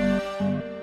Música